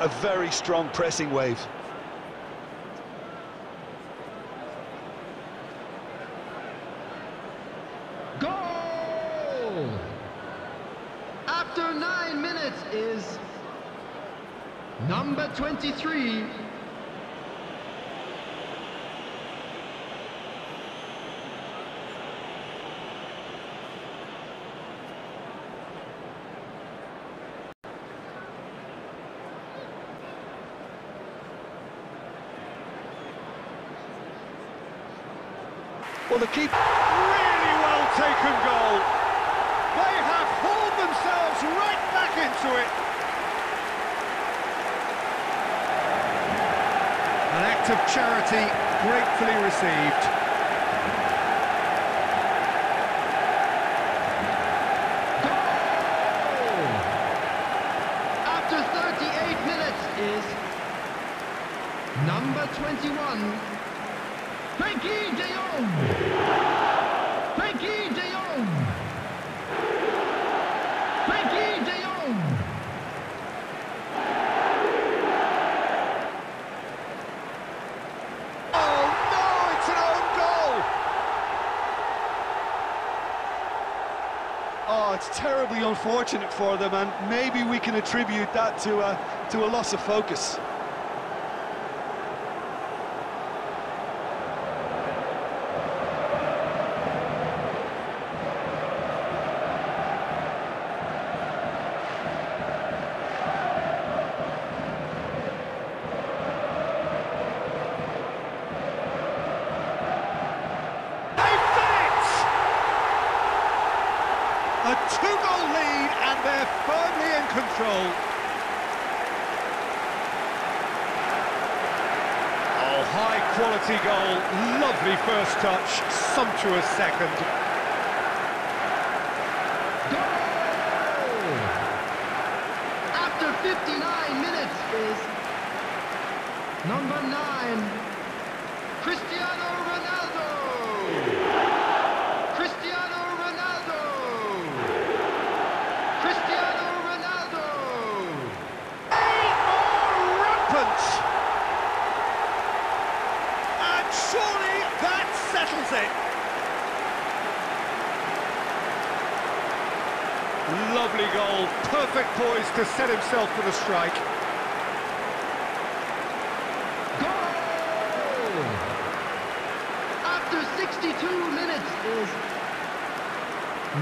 a very strong pressing wave. Goal! After nine minutes is number 23, Well, the keeper... Really well taken goal. They have hauled themselves right back into it. An act of charity gratefully received. goal! After 38 minutes is number 21, Frenkie de Jong! Frenkie de Jong! Frenkie de Jong! Oh no, it's an own goal! Oh, it's terribly unfortunate for them, and maybe we can attribute that to a, to a loss of focus. Two-goal lead and they're firmly in control. Oh, high quality goal, lovely first touch, sumptuous second. Goal! After 59 minutes is number 9, Cristiano Ronaldo! Cristiano Ronaldo! Cristiano Ronaldo! rampant! And surely that settles it. Lovely goal, perfect poise to set himself for the strike. Goal! After 62 minutes is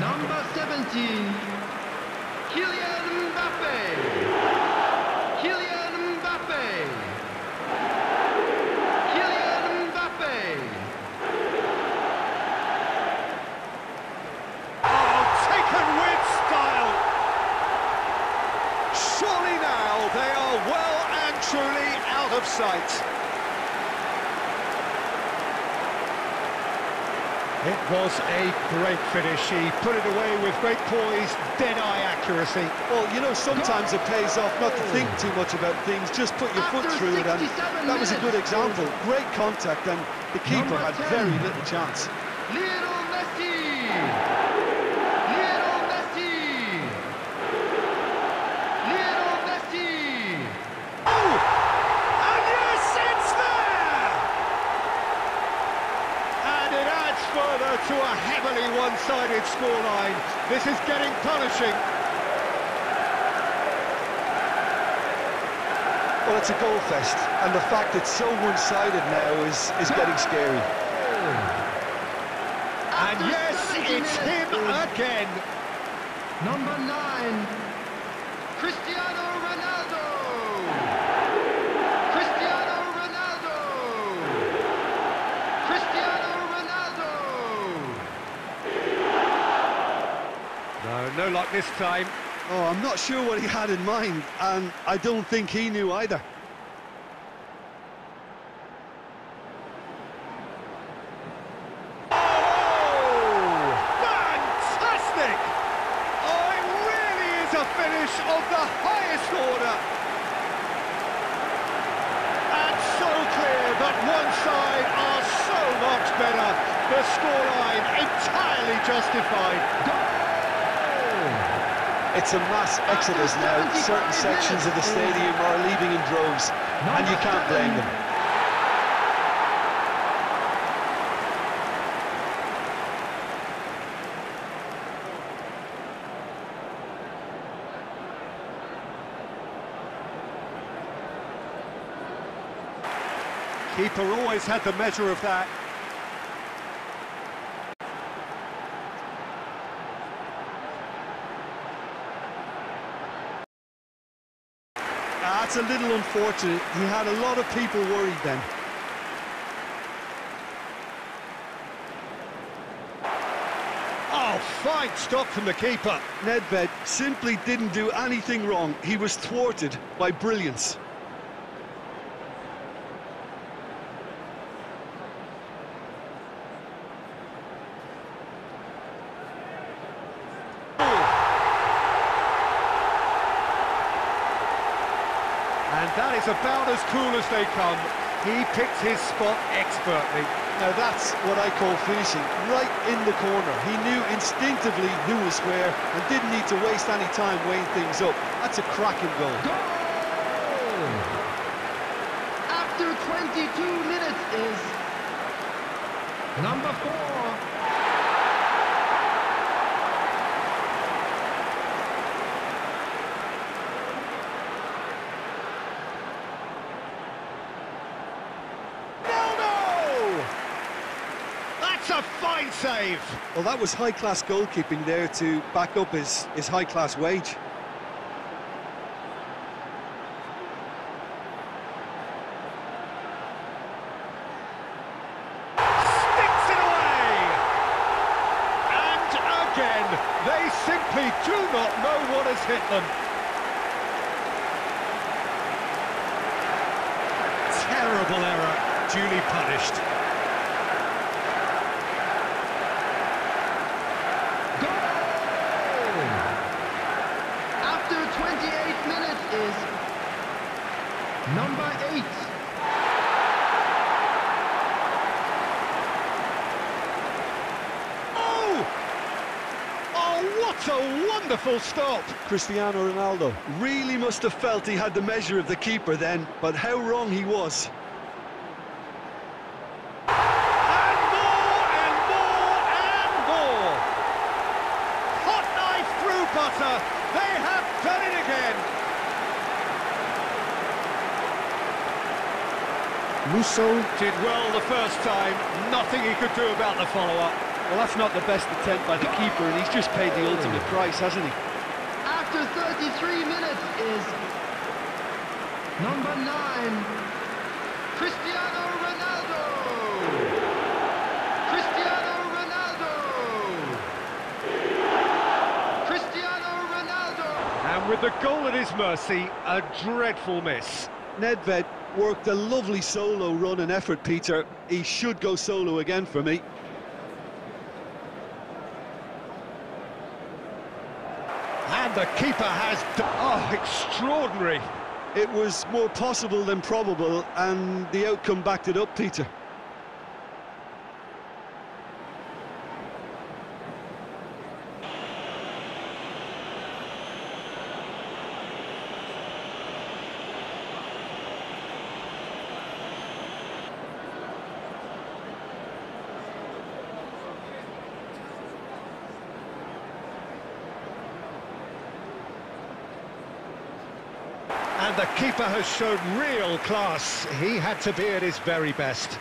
number 17, Kylian Mbappe. Kylian Mbappe. Kylian Mbappe. Oh, taken with style. Surely now they are well and truly out of sight. It was a great finish. He put it away with great poise, dead-eye accuracy. Well, you know, sometimes it pays off not to think too much about things, just put your foot through it, and 67 that was a good example. Great contact, and the keeper Number had very little chance. Lionel Messi. Lionel Messi. Lionel Messi. Oh! And yes, it's there! And it adds further to a heavily one-sided scoreline. This is getting punishing. Well, it's a goal fest, and the fact it's so one-sided now is, is getting scary. And yes, it's him minutes, again. Number nine, Cristiano Ronaldo. Cristiano Ronaldo. Cristiano Ronaldo. No, luck this time. Oh, I'm not sure what he had in mind, and I don't think he knew either. Oh, fantastic! Oh, it really is a finish of the highest order. And so clear that one side are so much better. The scoreline entirely justified. It's a mass exodus now. Certain sections of the stadium are leaving in droves, and you can't blame them. Keeper always had the measure of that. That's a little unfortunate. He had a lot of people worried then. Oh, fine stop from the keeper. Nedved simply didn't do anything wrong. He was thwarted by brilliance. And that is about as cool as they come. He picked his spot expertly. Now that's what I call finishing, right in the corner. He knew instinctively who was where and didn't need to waste any time weighing things up. That's a cracking goal. After 22 minutes is number four. Ronaldo! That's a fine save. Well, that was high-class goalkeeping there to back up his, his high-class wage. Sticks it away! And again, they simply do not know what has hit them. Terrible error, duly punished. After 28 minutes is number eight. Oh! Oh, what a wonderful stop! Cristiano Ronaldo really must have felt he had the measure of the keeper then, but how wrong he was. And more, and more, and more! Hot knife through butter! They have done it again! Musso Did well the first time, nothing he could do about the follow-up. Well, that's not the best attempt by the keeper, and he's just paid the ultimate price, hasn't he? After 33 minutes is number nine, Cristiano Ronaldo. Cristiano Ronaldo. Cristiano Ronaldo. And with the goal at his mercy, a dreadful miss. Nedved worked a lovely solo run and effort, Peter. He should go solo again for me. The keeper has... Oh, extraordinary. It was more possible than probable, and the outcome backed it up, Peter. And the keeper has shown real class. He had to be at his very best.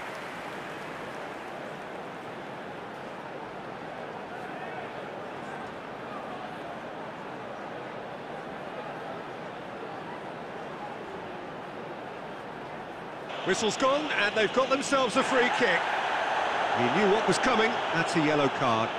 Whistle's gone, and they've got themselves a free kick. He knew what was coming. That's a yellow card.